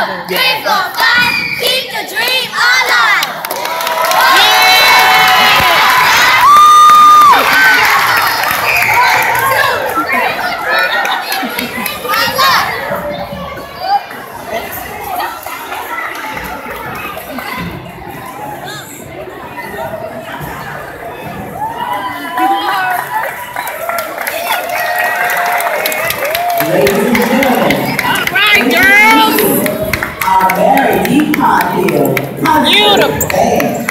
three, four, five. Keep the dream alive. Ladies and gentlemen, Beautiful.